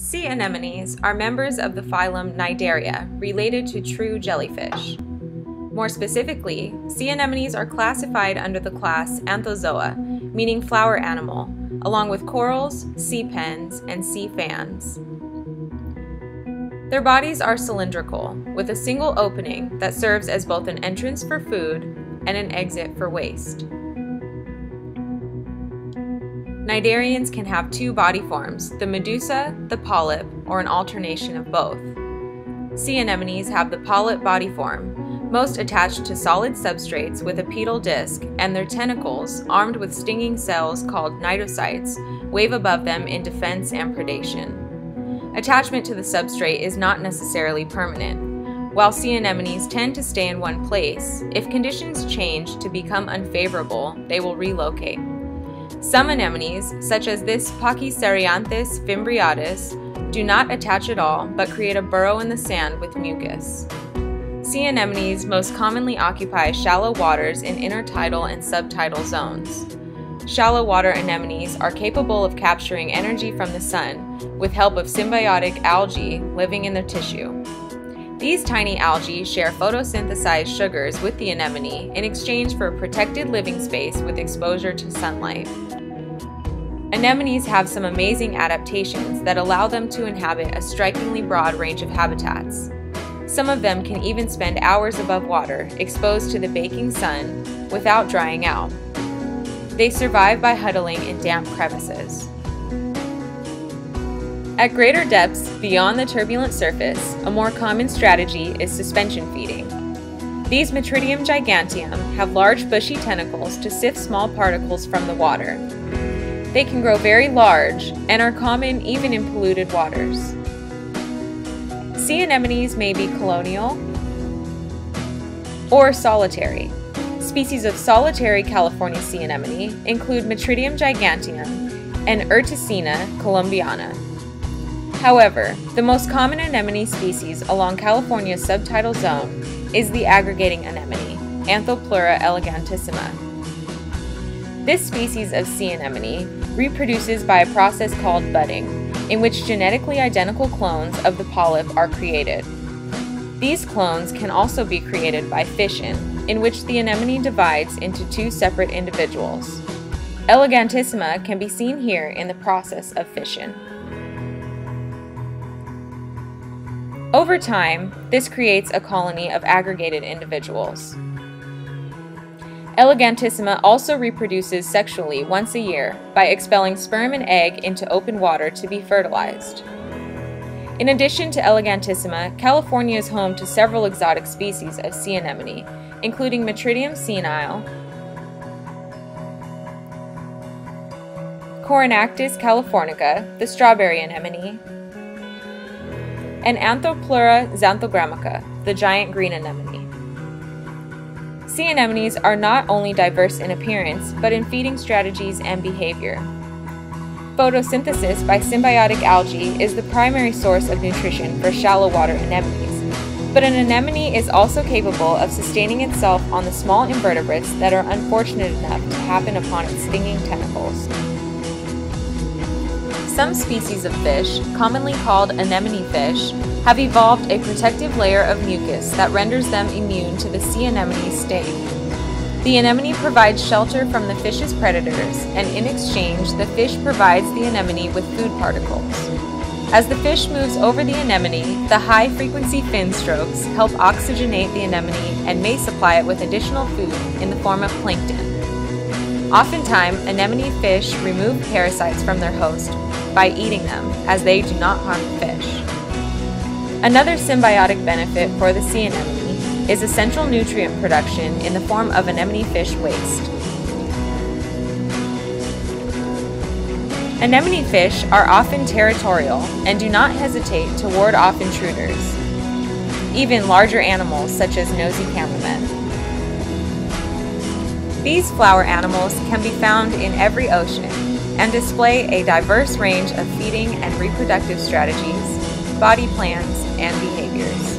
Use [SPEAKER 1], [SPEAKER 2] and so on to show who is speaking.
[SPEAKER 1] Sea anemones are members of the phylum Cnidaria, related to true jellyfish. More specifically, sea anemones are classified under the class Anthozoa, meaning flower animal, along with corals, sea pens, and sea fans. Their bodies are cylindrical, with a single opening that serves as both an entrance for food and an exit for waste. Cnidarians can have two body forms, the medusa, the polyp, or an alternation of both. Sea anemones have the polyp body form, most attached to solid substrates with a pedal disc, and their tentacles, armed with stinging cells called cnidocytes, wave above them in defense and predation. Attachment to the substrate is not necessarily permanent. While sea anemones tend to stay in one place, if conditions change to become unfavorable, they will relocate. Some anemones, such as this Pachycerianthus fimbriatus, do not attach at all but create a burrow in the sand with mucus. Sea anemones most commonly occupy shallow waters in intertidal and subtidal zones. Shallow water anemones are capable of capturing energy from the sun with help of symbiotic algae living in their tissue. These tiny algae share photosynthesized sugars with the anemone in exchange for a protected living space with exposure to sunlight. Anemones have some amazing adaptations that allow them to inhabit a strikingly broad range of habitats. Some of them can even spend hours above water, exposed to the baking sun, without drying out. They survive by huddling in damp crevices. At greater depths beyond the turbulent surface, a more common strategy is suspension feeding. These Metridium giganteum have large bushy tentacles to sift small particles from the water. They can grow very large and are common even in polluted waters. Sea anemones may be colonial or solitary. Species of solitary California sea anemone include Metridium giganteum and Urticina columbiana. However, the most common anemone species along California's subtidal zone is the aggregating anemone, Anthopleura elegantissima. This species of sea anemone reproduces by a process called budding, in which genetically identical clones of the polyp are created. These clones can also be created by fission, in which the anemone divides into two separate individuals. Elegantissima can be seen here in the process of fission. Over time, this creates a colony of aggregated individuals. Elegantissima also reproduces sexually once a year by expelling sperm and egg into open water to be fertilized. In addition to Elegantissima, California is home to several exotic species of sea anemone, including Metridium senile, Corynactis californica, the strawberry anemone, and Anthopleura xanthogrammica, the giant green anemone. Sea anemones are not only diverse in appearance, but in feeding strategies and behavior. Photosynthesis by symbiotic algae is the primary source of nutrition for shallow water anemones, but an anemone is also capable of sustaining itself on the small invertebrates that are unfortunate enough to happen upon its stinging tentacles. Some species of fish, commonly called anemone fish, have evolved a protective layer of mucus that renders them immune to the sea anemone's sting. The anemone provides shelter from the fish's predators, and in exchange, the fish provides the anemone with food particles. As the fish moves over the anemone, the high frequency fin strokes help oxygenate the anemone and may supply it with additional food in the form of plankton. Oftentimes, anemone fish remove parasites from their host by eating them, as they do not harm the fish. Another symbiotic benefit for the sea anemone is essential nutrient production in the form of anemone fish waste. Anemone fish are often territorial and do not hesitate to ward off intruders, even larger animals such as nosy cameramen. These flower animals can be found in every ocean and display a diverse range of feeding and reproductive strategies, body plans, and behaviors.